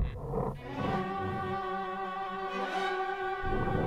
うん